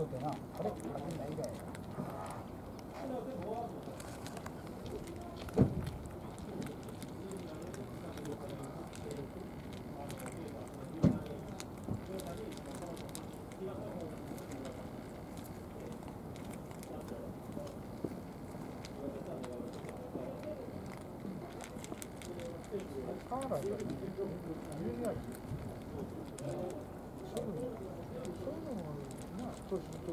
とってな。あれあけないかいカ今度連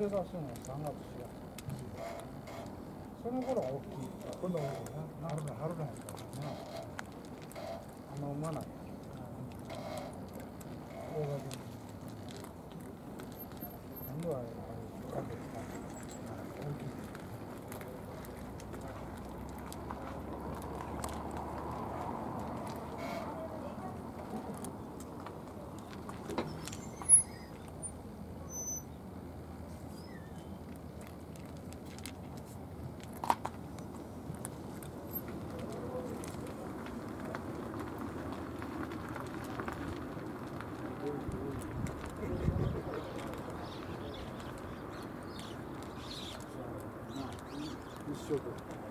れ出すのは3月4月その頃は大きい。今度は春の春のやつだからねあの馬な。んや大垣に今度はあれかけて еще как.